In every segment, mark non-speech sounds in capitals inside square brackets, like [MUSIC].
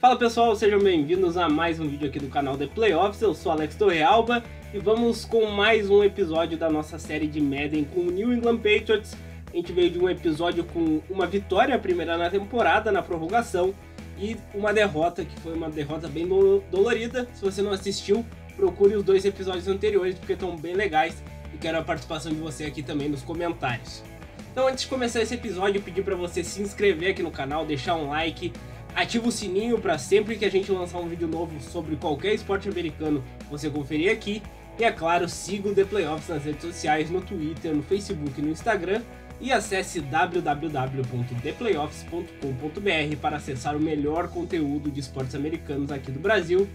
Fala pessoal, sejam bem-vindos a mais um vídeo aqui do canal The Playoffs. Eu sou Alex Torrealba e vamos com mais um episódio da nossa série de Madden com o New England Patriots. A gente veio de um episódio com uma vitória, a primeira na temporada, na prorrogação, e uma derrota, que foi uma derrota bem dolorida. Se você não assistiu, procure os dois episódios anteriores, porque estão bem legais e quero a participação de você aqui também nos comentários. Então, antes de começar esse episódio, eu pedi para você se inscrever aqui no canal, deixar um like, ativa o sininho para sempre que a gente lançar um vídeo novo sobre qualquer esporte americano você conferir aqui. E é claro, siga o The Playoffs nas redes sociais, no Twitter, no Facebook e no Instagram. E acesse www.theplayoffs.com.br para acessar o melhor conteúdo de esportes americanos aqui do Brasil.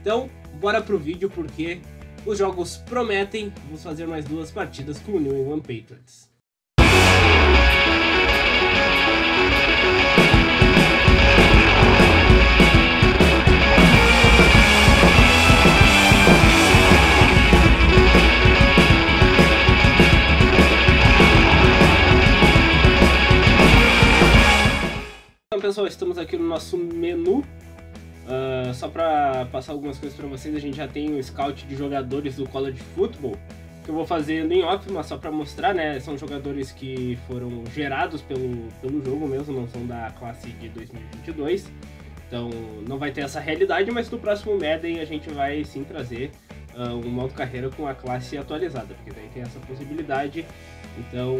Então, bora pro vídeo porque os jogos prometem. Vamos fazer mais duas partidas com o New England Patriots. Pessoal, estamos aqui no nosso menu. Uh, só para passar algumas coisas para vocês, a gente já tem o scout de jogadores do college football que eu vou fazer em off, mas só para mostrar, né? São jogadores que foram gerados pelo, pelo jogo mesmo, não são da classe de 2022. Então não vai ter essa realidade, mas no próximo Madden a gente vai sim trazer uh, um modo carreira com a classe atualizada, porque daí tem essa possibilidade. Então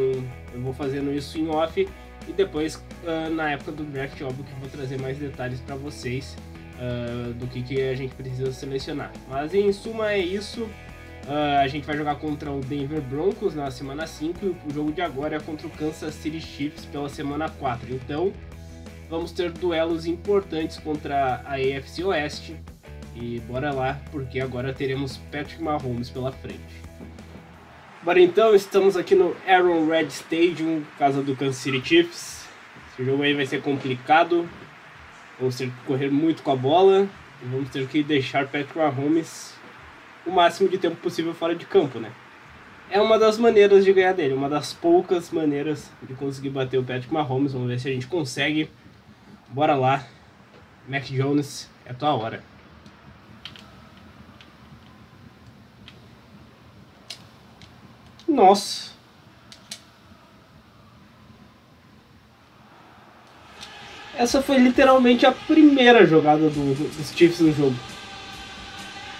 eu vou fazendo isso em off e depois, uh, na época do draft, óbvio que vou trazer mais detalhes para vocês uh, do que, que a gente precisa selecionar. Mas em suma é isso. Uh, a gente vai jogar contra o Denver Broncos na semana 5 e o jogo de agora é contra o Kansas City Chiefs pela semana 4. Então vamos ter duelos importantes contra a AFC Oeste. E bora lá, porque agora teremos Patrick Mahomes pela frente. Bora então, estamos aqui no Aaron Red Stadium, casa do Kansas City Chiefs. Esse jogo aí vai ser complicado. Vamos ter que correr muito com a bola. E vamos ter que deixar Patrick Mahomes o máximo de tempo possível fora de campo, né? É uma das maneiras de ganhar dele, uma das poucas maneiras de conseguir bater o Patrick Mahomes. Vamos ver se a gente consegue. Bora lá. Mac Jones, é tua hora. Nossa. Essa foi literalmente a primeira jogada do, do, dos Chiefs no jogo.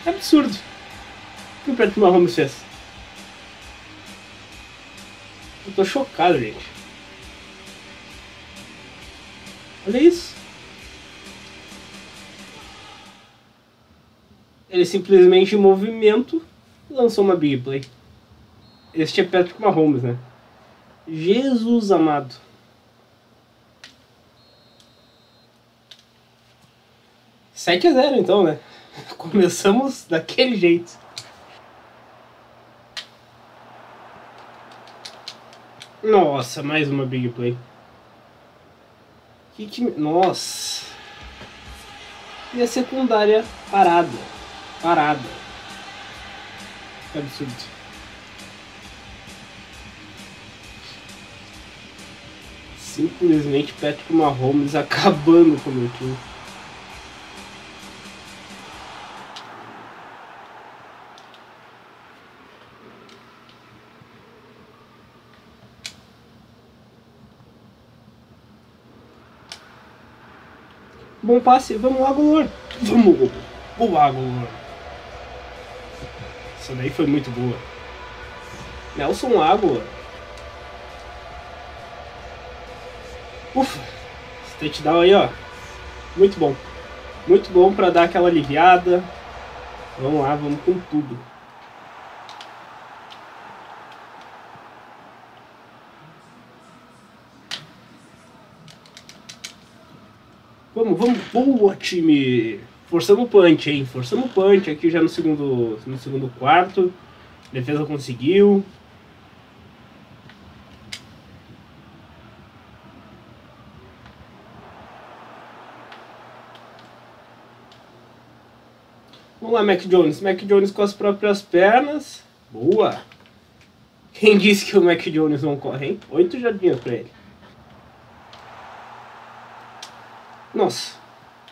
É absurdo. O que o Patrick Mahomes fez? Eu tô chocado, gente. Olha isso. Ele simplesmente em movimento lançou uma big play. Este é Patrick Mahomes, né? Jesus amado. Sete a zero então, né? [LAUGHS] Começamos daquele jeito. Nossa, mais uma big play. Que time... Nossa. E a secundária parada. Parada. Que absurdo. Simplesmente Patrick Mahomes [LAUGHS] acabando com o meu time. Bom passe, vamos lá, Golor. Vamos, vamos lá, Golor. Essa daí foi muito boa. Nelson Água. Ufa, esse touchdown aí, ó. Muito bom. Muito bom para dar aquela aliviada. Vamos lá, vamos com tudo. Vamos, vamos. Boa, time! Forçamos o punch, hein? Forçamos o punch aqui já no segundo, no segundo quarto. defesa conseguiu. Vamos lá, Mac Jones. Mac Jones com as próprias pernas. Boa! Quem disse que o Mac Jones não corre, hein? Oito jardinhas pra ele. Nossa.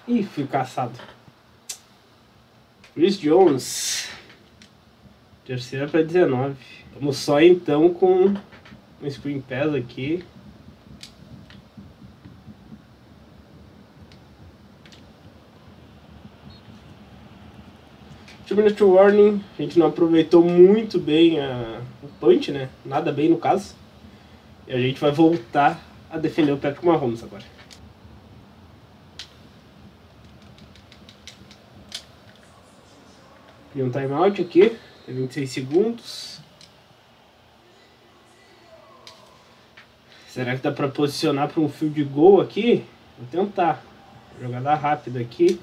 Ih, fui caçado. Chris Jones. Terceira para 19. Vamos só então com um screen pass aqui. Two minute warning, a gente não aproveitou muito bem a, o punch, né? Nada bem no caso. E a gente vai voltar a defender o Patrick Mahomes agora. E um timeout aqui, tem 26 segundos. Será que dá pra posicionar para um field goal aqui? Vou tentar. Jogada rápida aqui.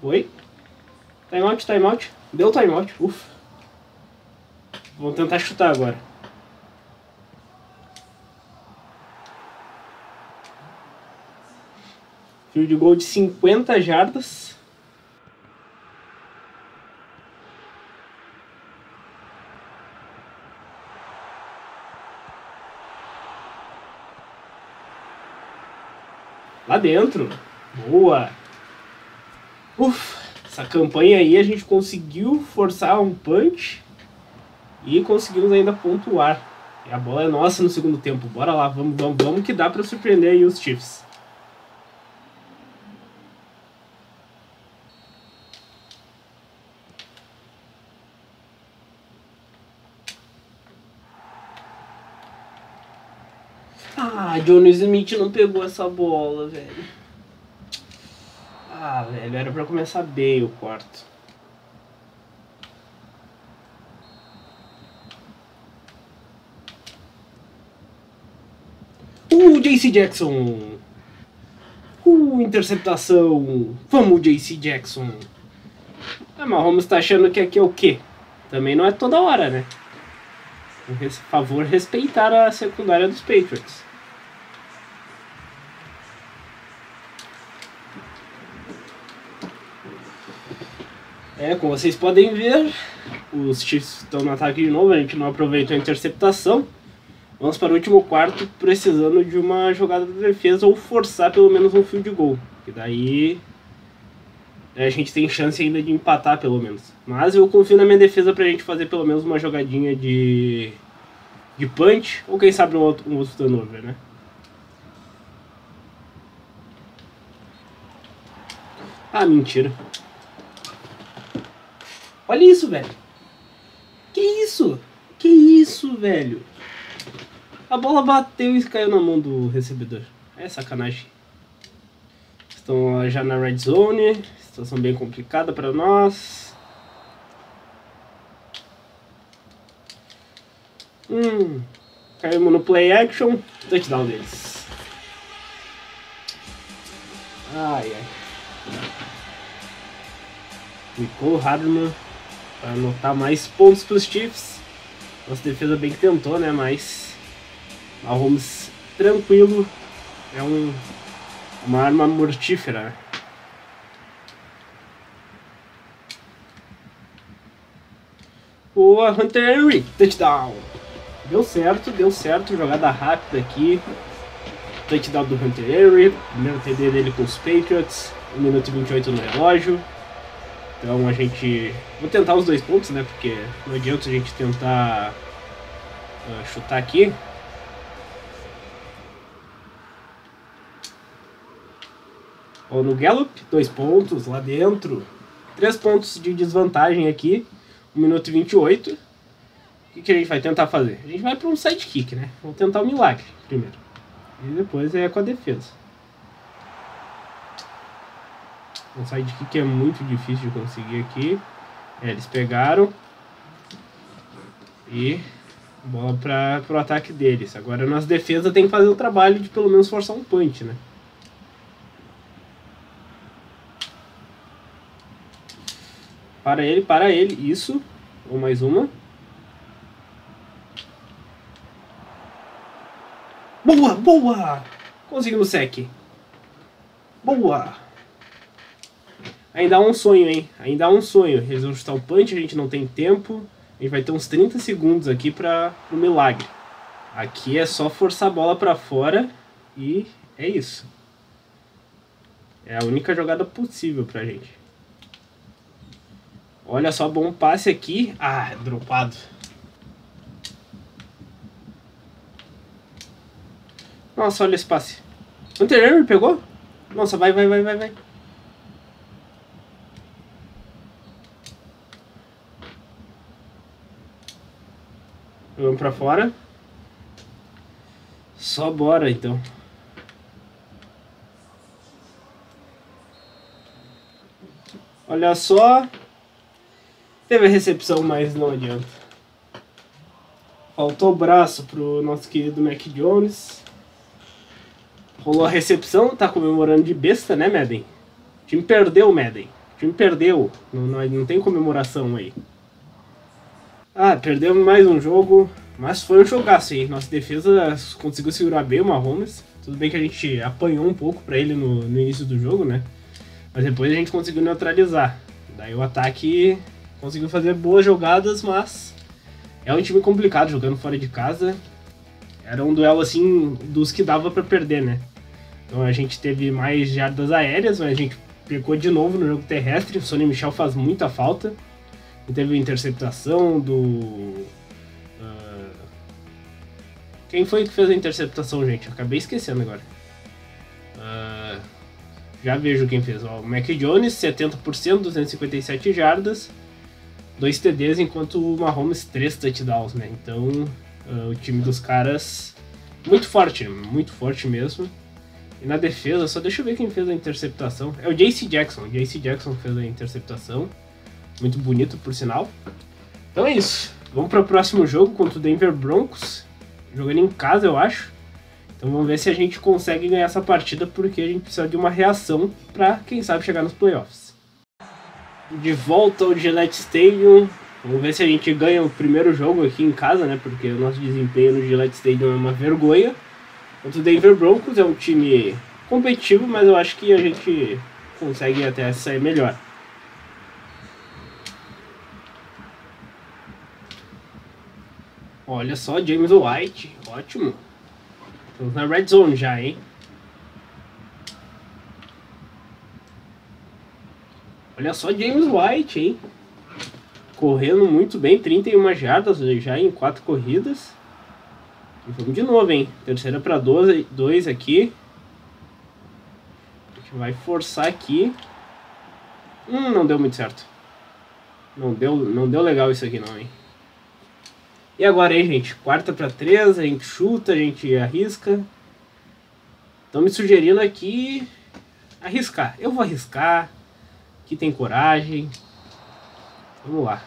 Foi. Timeout, timeout. Deu timeout. Ufa. Vamos tentar chutar agora. Field goal de 50 jardas. Lá dentro. Boa. Ufa, essa campanha aí a gente conseguiu forçar um punch e conseguimos ainda pontuar. E a bola é nossa no segundo tempo. Bora lá, vamos, vamos, vamos que dá para surpreender aí os Chiefs. Ah, Johnny Smith não pegou essa bola, velho. Ah, velho, era pra começar bem o quarto. Uh, JC Jackson! Uh, interceptação! Vamos, JC Jackson! Ah, Mahomes tá achando que aqui é o quê? Também não é toda hora, né? Por favor, respeitar a secundária dos Patriots. É, como vocês podem ver, os Chiefs estão no ataque de novo, a gente não aproveitou a interceptação. Vamos para o último quarto, precisando de uma jogada de defesa ou forçar pelo menos um fio de gol. Que daí é, a gente tem chance ainda de empatar pelo menos. Mas eu confio na minha defesa para a gente fazer pelo menos uma jogadinha de, de punch ou quem sabe um outro, um outro turnover, né? Ah, mentira. Olha isso, velho. Que isso? Que isso, velho? A bola bateu e caiu na mão do recebedor. É sacanagem. Estão já na red zone. Situação bem complicada para nós. Hum. Caímos no play action. Touchdown deles. Ai, ai. Ficou Hardman para anotar mais pontos para os Chiefs. Nossa defesa bem que tentou, né? Mas Mahomes tranquilo é um, uma arma mortífera. Boa, Hunter Henry, touchdown. Deu certo, deu certo, jogada rápida aqui. Touchdown do Hunter Henry, primeiro TD dele com os Patriots, 1 minuto e 28 no relógio. Então a gente. Vou tentar os dois pontos, né? Porque não adianta a gente tentar uh, chutar aqui. Ou no Gallup, dois pontos lá dentro. Três pontos de desvantagem aqui. 1 minuto e 28. O que, que a gente vai tentar fazer? A gente vai para um sidekick, né? Vamos tentar o um milagre primeiro. E depois é com a defesa. Um sidekick é muito difícil de conseguir aqui. É, eles pegaram. E bola para o ataque deles. Agora nossa defesa tem que fazer o trabalho de pelo menos forçar um punch, né? Para ele, para ele. Isso. Ou mais uma. Boa, boa! Conseguimos sec. Boa! Ainda há um sonho, hein? Ainda há um sonho. Eles vão chutar o punch, a gente não tem tempo. A gente vai ter uns 30 segundos aqui para o milagre. Aqui é só forçar a bola para fora e é isso. É a única jogada possível pra gente. Olha só, bom passe aqui. Ah, dropado. Nossa, olha esse passe. O Hunter me pegou? Nossa, vai, vai, vai, vai, vai. Vamos pra fora. Só bora, então. Olha só. Teve a recepção, mas não adianta. Faltou braço pro nosso querido Mac Jones. Rolou a recepção, tá comemorando de besta, né, Madden? O time perdeu, Madden. O time perdeu. Não, não, não tem comemoração aí. Ah, perdemos mais um jogo, mas foi um jogaço aí. Nossa defesa conseguiu segurar bem o Mahomes. Tudo bem que a gente apanhou um pouco para ele no, no início do jogo, né? Mas depois a gente conseguiu neutralizar. Daí o ataque conseguiu fazer boas jogadas, mas é um time complicado jogando fora de casa. Era um duelo assim dos que dava para perder, né? Então a gente teve mais jardas aéreas, mas a gente pecou de novo no jogo terrestre. O Sonny Michel faz muita falta. Teve interceptação do. Uh... Quem foi que fez a interceptação, gente? Acabei esquecendo agora. Uh... Já vejo quem fez. O Mac Jones, 70%, 257 jardas. 2 TDs, enquanto o Mahomes 3 touchdowns, né? Então, uh, o time dos caras. Muito forte, muito forte mesmo. E na defesa, só deixa eu ver quem fez a interceptação. É o JC Jackson. O JC Jackson fez a interceptação. Muito bonito, por sinal. Então é isso. Vamos para o próximo jogo contra o Denver Broncos. Jogando em casa, eu acho. Então vamos ver se a gente consegue ganhar essa partida, porque a gente precisa de uma reação para, quem sabe, chegar nos playoffs. De volta ao Gillette Stadium. Vamos ver se a gente ganha o primeiro jogo aqui em casa, né? Porque o nosso desempenho no Gillette Stadium é uma vergonha. Contra o Denver Broncos é um time competitivo, mas eu acho que a gente consegue até sair melhor. Olha só, James White. Ótimo. Estamos na red zone já, hein? Olha só James White, hein? Correndo muito bem, 31 jardas já em 4 corridas. E vamos de novo, hein? Terceira para 2 aqui. A gente vai forçar aqui. Hum, não deu muito certo. Não deu, não deu legal isso aqui não, hein? E agora aí, gente? Quarta para três, a gente chuta, a gente arrisca. Estão me sugerindo aqui arriscar. Eu vou arriscar. Aqui tem coragem. Vamos lá.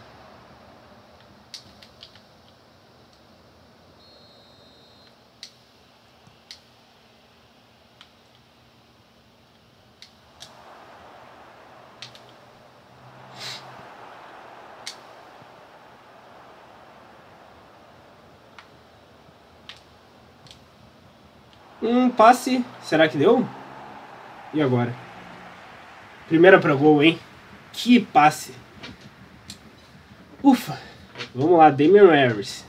Um passe. Será que deu? E agora? Primeira para gol, hein? Que passe. Ufa. Vamos lá, Damian Harris.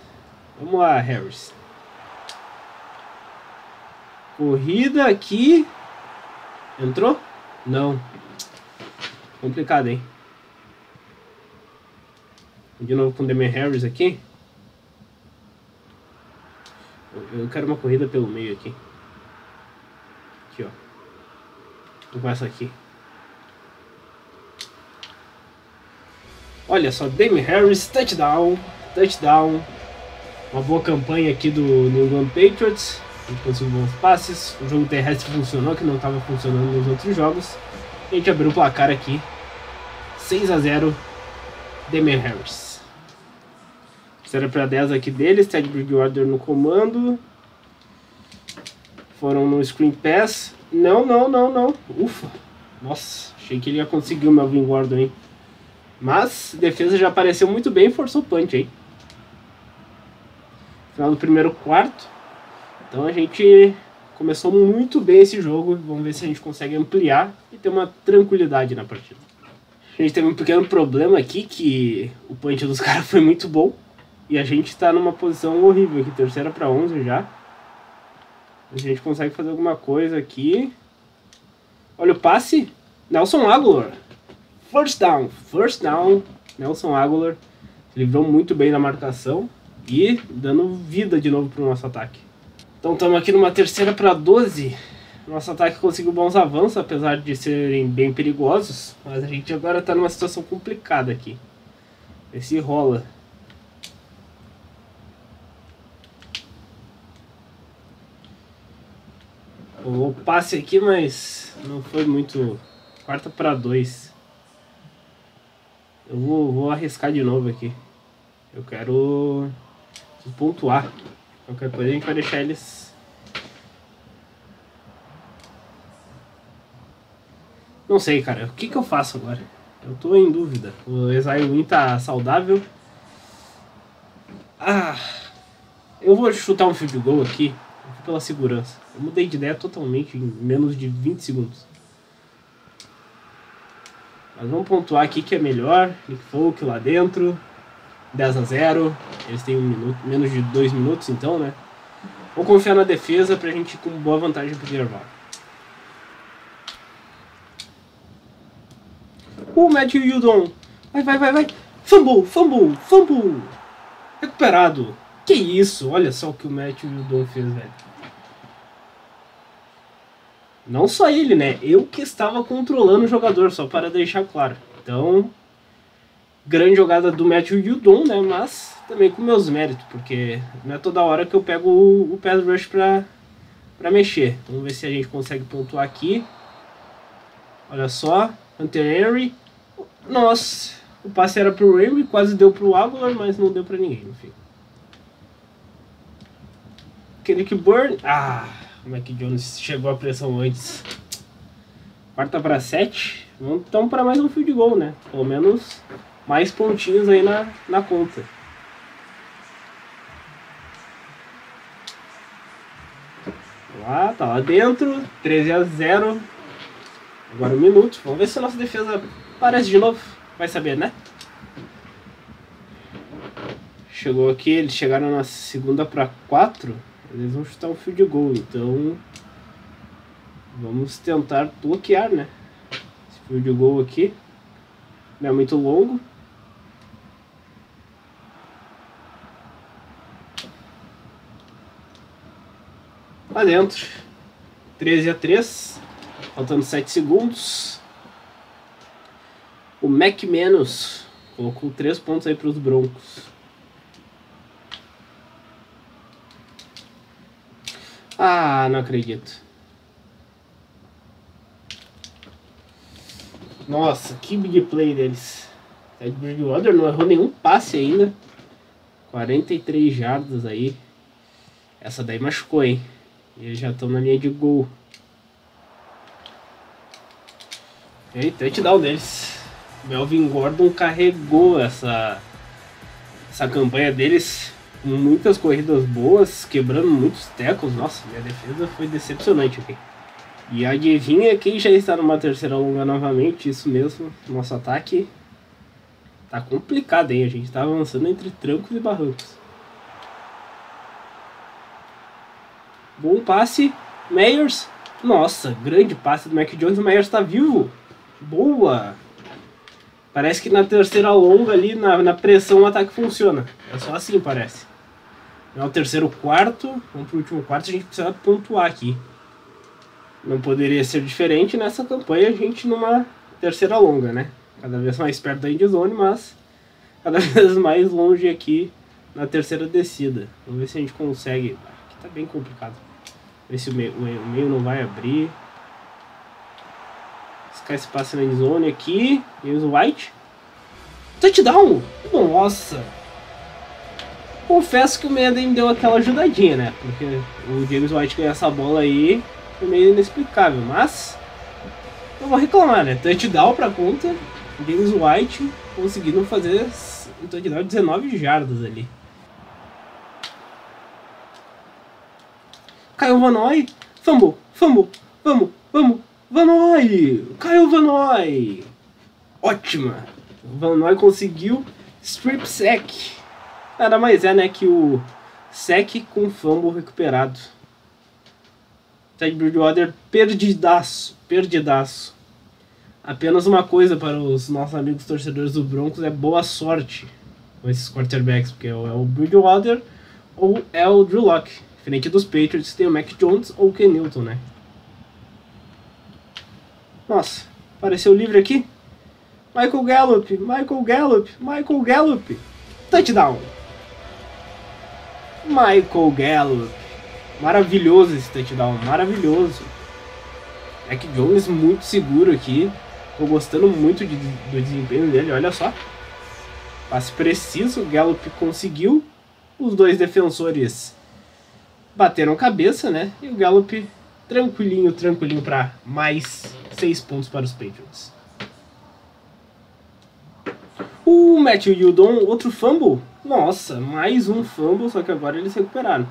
Vamos lá, Harris. Corrida aqui. Entrou? Não. Complicado, hein? De novo com o Damian Harris aqui. Eu quero uma corrida pelo meio aqui. Aqui, ó. Vou essa aqui. Olha só, Damian Harris, touchdown, touchdown. Uma boa campanha aqui do New England Patriots. A gente conseguiu bons passes. O jogo terrestre funcionou, que não estava funcionando nos outros jogos. A gente abriu o placar aqui. 6 a 0 Damian Harris. Será para 10 aqui deles, Ted Bridgewater no comando. Foram no Screen Pass. Não, não, não, não. Ufa. Nossa, achei que ele ia conseguir o Melvin Gordon, hein. Mas, defesa já apareceu muito bem e forçou o punch, hein. Final do primeiro quarto. Então a gente começou muito bem esse jogo. Vamos ver se a gente consegue ampliar e ter uma tranquilidade na partida. A gente teve um pequeno problema aqui, que o punch dos [LAUGHS] caras foi muito bom. E a gente está numa posição horrível aqui, terceira para 11 já. A gente consegue fazer alguma coisa aqui. Olha o passe. Nelson Aguilar. First down. First down. Nelson Aguilar. Se livrou muito bem na marcação. E dando vida de novo para o nosso ataque. Então estamos aqui numa terceira para 12. Nosso ataque conseguiu bons avanços, apesar de serem bem perigosos. Mas a gente agora está numa situação complicada aqui. Esse rola. O passe aqui, mas não foi muito. Quarta para dois. Eu vou, vou arriscar de novo aqui. Eu quero pontuar. Qualquer coisa a gente vai deixar eles. Não sei, cara. O que, que eu faço agora? Eu tô em dúvida. O Exile Win tá saudável. Ah. Eu vou chutar um field goal aqui pela segurança. Eu mudei de ideia totalmente em menos de 20 segundos. Mas vamos pontuar aqui que é melhor. Nick Folk lá dentro. 10 a 0. Eles têm um minuto, menos de 2 minutos então, né? Vou confiar na defesa pra gente ir com boa vantagem pro intervalo. O Matthew Yudon. Vai, vai, vai, vai. Fumble, fumble, fumble. Recuperado. Que isso? Olha só o que o Matthew Yudon fez, velho. Não só ele, né? Eu que estava controlando o jogador, só para deixar claro. Então, grande jogada do Matthew Yudon, né? Mas também com meus méritos, porque não é toda hora que eu pego o, o pass rush para para mexer. Vamos ver se a gente consegue pontuar aqui. Olha só, Hunter Henry. Nossa, o passe era pro Henry, quase deu pro Aguilar, mas não deu para ninguém, no fim. Kendrick Burn. Ah, o Mac Jones chegou a pressão antes. Quarta para sete. Então para mais um field goal, né? Pelo menos mais pontinhos aí na, na conta. Lá, tá lá dentro. 13 a 0. Agora um minuto. Vamos ver se a nossa defesa aparece de novo. Vai saber, né? Chegou aqui, eles chegaram na segunda para 4. Eles vão chutar um field goal, então vamos tentar bloquear, né? Esse field goal aqui não é muito longo. Lá dentro, 13 a 3, faltando 7 segundos. O Mac Menos colocou 3 pontos aí para os Broncos. Ah, não acredito. Nossa, que big play deles. Ted Bridgewater não errou nenhum passe ainda. 43 jardas aí. Essa daí machucou, hein? E eles já estão na linha de gol. E touchdown deles. Melvin Gordon carregou essa, essa campanha deles muitas corridas boas, quebrando muitos tecos. Nossa, minha defesa foi decepcionante aqui. E adivinha quem já está numa terceira longa novamente? Isso mesmo, nosso ataque tá complicado, hein? A gente tá avançando entre trancos e barrancos. Bom passe, Meyers. Nossa, grande passe do Mac Jones. O Meyers tá vivo. Boa! Parece que na terceira longa ali, na, na pressão, o ataque funciona. É só assim, parece. É o terceiro quarto, vamos pro último quarto, a gente precisa pontuar aqui. Não poderia ser diferente nessa campanha, a gente numa terceira longa, né? Cada vez mais perto da endzone, mas cada [LAUGHS] vez mais longe aqui na terceira descida. Vamos ver se a gente consegue. Aqui tá bem complicado. Ver se o meio, o meio não vai abrir. Sky esse passe na endzone aqui. James White. Touchdown! Nossa! Confesso que o Madden deu aquela ajudadinha, né? Porque o James White ganhar essa bola aí foi meio inexplicável, mas não vou reclamar, né? Touchdown pra conta, James White conseguindo fazer um touchdown de 19 jardas ali. Caio Vanoy, fumble, fumble, vamos, vamos, Vanoy, Caio Vanoy, ótima, Vanoy conseguiu strip sack. Nada mais é, né, que o sec com fumble recuperado. Ted Bridgewater perdidaço, perdidaço. Apenas uma coisa para os nossos amigos torcedores do Broncos é boa sorte com esses quarterbacks, porque é o Bridgewater ou é o Drew Locke. Diferente dos Patriots, tem o Mac Jones ou o Ken Newton, né? Nossa, apareceu livre aqui. Michael Gallup, Michael Gallup, Michael Gallup. Touchdown. Michael Gallup. Maravilhoso esse touchdown, maravilhoso. Mac Jones muito seguro aqui. Tô gostando muito de, do desempenho dele, olha só. Passe preciso, Gallup conseguiu. Os dois defensores bateram cabeça, né? E o Gallup tranquilinho, tranquilinho para mais seis pontos para os Patriots. O Matthew Judon, outro fumble. Nossa, mais um fumble, só que agora eles recuperaram.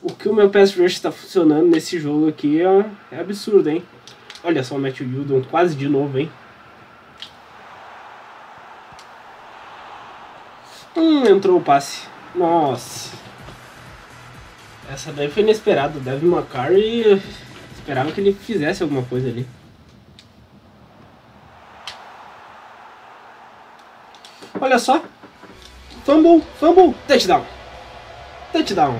O que o meu pass rush está funcionando nesse jogo aqui é, é absurdo, hein? Olha só o Matthew Judon quase de novo, hein? Hum, entrou o passe. Nossa. Essa daí foi inesperada. Devin McCarry esperava que ele fizesse alguma coisa ali. Olha só. Fumble, fumble, touchdown. Touchdown.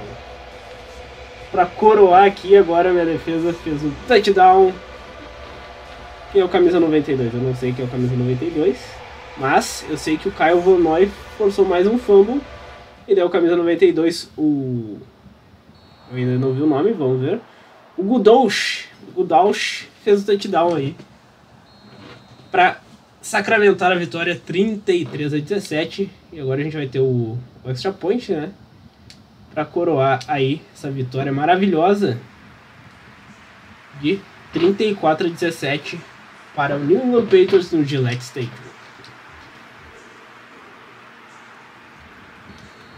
Pra coroar aqui, agora minha defesa fez um touchdown. Quem é o camisa 92? Eu não sei quem é o camisa 92. Mas eu sei que o Kyle Van Noy forçou mais um fumble. E deu o camisa 92, o eu ainda não vi o nome, vamos ver. O Gudolsh, Gudolsh fez o touchdown aí. Pra sacramentar a vitória 33 a 17. E agora a gente vai ter o, o extra point, né? Pra coroar aí essa vitória maravilhosa de 34 a 17 para o New England Patriots no Gillette Stadium.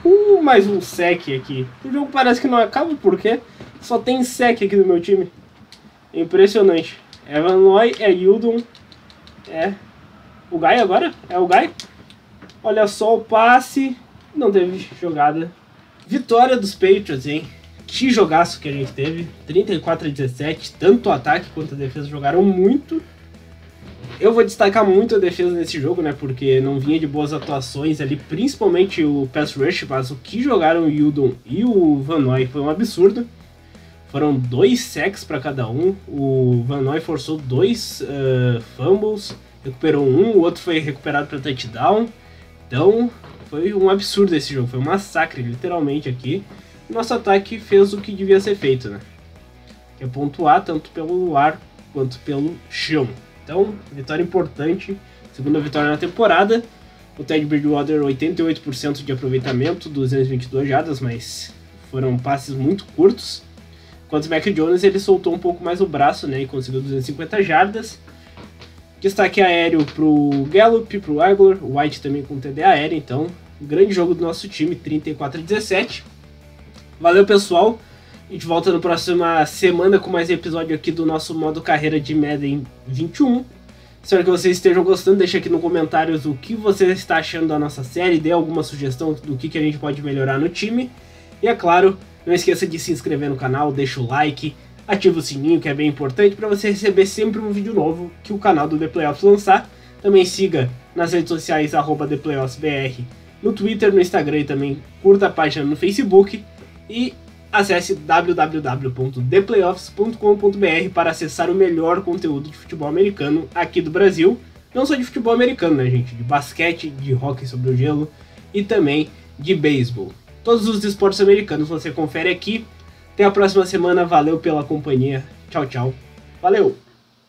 Uh, mais um sec aqui. O jogo parece que não acaba porque só tem sec aqui no meu time. Impressionante. É Van Noy, é Yildon, é o Guy agora? É o Guy? Olha só o passe. Não teve jogada. Vitória dos Patriots, hein? Que jogaço que a gente teve. 34 a 17. Tanto o ataque quanto a defesa jogaram muito. Eu vou destacar muito a defesa nesse jogo, né? Porque não vinha de boas atuações ali, principalmente o pass rush, mas o que jogaram o Yudon e o Van Noy foi um absurdo. Foram dois sacks para cada um. O Van Noy forçou dois uh, fumbles, recuperou um, o outro foi recuperado para touchdown. Então, foi um absurdo esse jogo, foi um massacre, literalmente aqui. Nosso ataque fez o que devia ser feito, né? Que é pontuar tanto pelo ar quanto pelo chão. Então, vitória importante, segunda vitória na temporada. O Ted Bridgewater 88% de aproveitamento, 222 jadas, mas foram passes muito curtos. Enquanto o Mac Jones ele soltou um pouco mais o braço, né, e conseguiu 250 jardas. Destaque aéreo pro Gallup, pro Aguilar, o White também com TD aéreo, então grande jogo do nosso time, 34 a 17. Valeu, pessoal. A gente volta na próxima semana com mais episódio aqui do nosso modo carreira de Madden 21. Espero que vocês estejam gostando. Deixa aqui nos comentários o que você está achando da nossa série. Dê alguma sugestão do que, que a gente pode melhorar no time. E é claro, não esqueça de se inscrever no canal, deixa o like, ativa o sininho que é bem importante para você receber sempre um vídeo novo que o canal do The Playoffs lançar. Também siga nas redes sociais ThePlayoffsBR no Twitter, no Instagram e também curta a página no Facebook. E acesse www.theplayoffs.com.br para acessar o melhor conteúdo de futebol americano aqui do Brasil. Não só de futebol americano, né, gente? De basquete, de hockey sobre o gelo e também de beisebol. Todos os esportes americanos você confere aqui. Até a próxima semana. Valeu pela companhia. Tchau, tchau. Valeu!